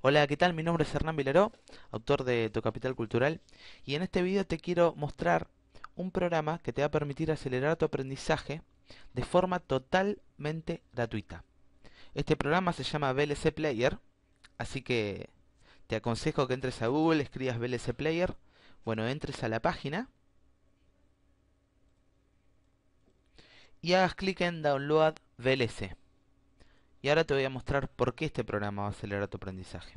Hola, ¿qué tal? Mi nombre es Hernán Vilaró, autor de Tu Capital Cultural, y en este video te quiero mostrar un programa que te va a permitir acelerar tu aprendizaje de forma totalmente gratuita. Este programa se llama VLC Player, así que te aconsejo que entres a Google, escribas VLC Player, bueno, entres a la página y hagas clic en Download VLC. Y ahora te voy a mostrar por qué este programa va a acelerar tu aprendizaje.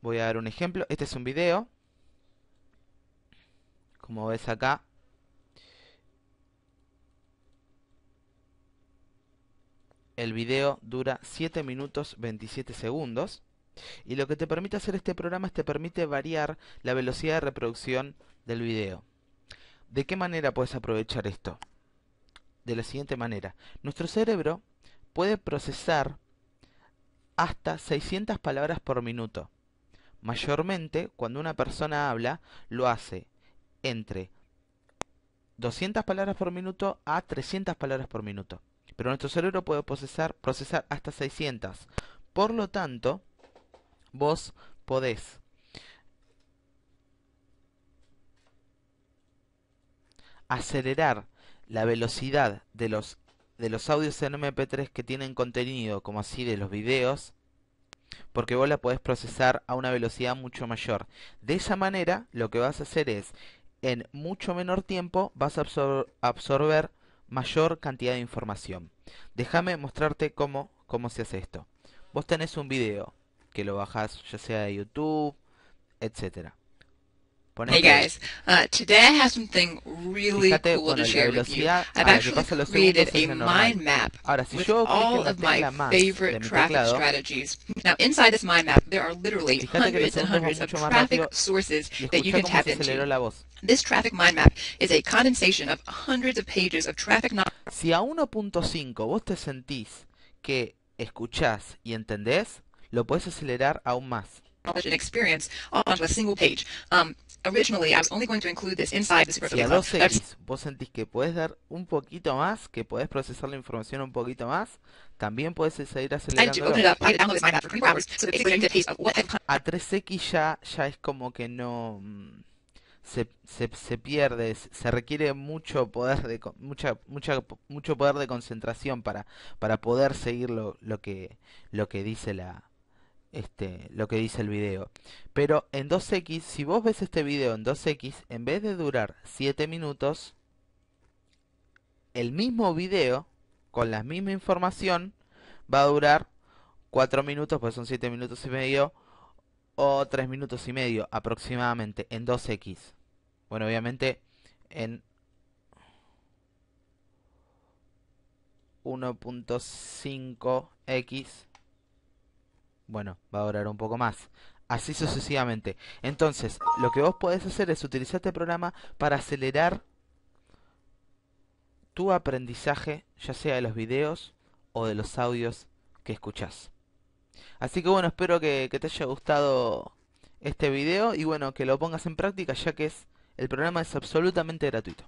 Voy a dar un ejemplo. Este es un video. Como ves acá. El video dura 7 minutos 27 segundos. Y lo que te permite hacer este programa es te permite variar la velocidad de reproducción del video. ¿De qué manera puedes aprovechar esto? De la siguiente manera. Nuestro cerebro puede procesar hasta 600 palabras por minuto. Mayormente, cuando una persona habla, lo hace entre 200 palabras por minuto a 300 palabras por minuto. Pero nuestro cerebro puede procesar, procesar hasta 600. Por lo tanto, vos podés acelerar la velocidad de los de los audios en MP3 que tienen contenido, como así de los videos, porque vos la podés procesar a una velocidad mucho mayor. De esa manera, lo que vas a hacer es, en mucho menor tiempo, vas a absorber mayor cantidad de información. Déjame mostrarte cómo, cómo se hace esto. Vos tenés un video que lo bajás ya sea de YouTube, etcétera. Hey guys, uh, today I have something really Fíjate, cool to share with you. I've actually created a mind map Ahora, si with all of my favorite traffic teclado, strategies. Now, inside this mind map, there are literally hundreds and hundreds of traffic sources that you can tap into. This traffic mind map is a condensation of hundreds of pages of traffic knowledge. Si a 1.5 vos te sentís que escuchás y entendés, lo puedes acelerar aún más. and experience onto a single page. Um, originally, I was only going to include this inside the Si a 2x vos sentís que puedes dar un poquito más, que puedes procesar la información un poquito más, también puedes seguir acelerando. A 3x ya, ya es como que no... Mm, se, se, se, pierde, se requiere mucho poder de mucha, mucha, mucho poder de concentración para, para poder seguir lo, lo que lo que dice la, este, lo que dice el video. Pero en 2x, si vos ves este video en 2x, en vez de durar 7 minutos, el mismo video, con la misma información, va a durar 4 minutos, pues son 7 minutos y medio, o 3 minutos y medio aproximadamente en 2x. Bueno, obviamente en 1.5x bueno, va a durar un poco más. Así sucesivamente. Entonces, lo que vos podés hacer es utilizar este programa para acelerar tu aprendizaje, ya sea de los videos o de los audios que escuchás. Así que bueno, espero que, te haya gustado este video y bueno, que lo pongas en práctica ya que es el programa es absolutamente gratuito.